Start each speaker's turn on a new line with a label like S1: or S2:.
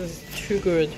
S1: is too good.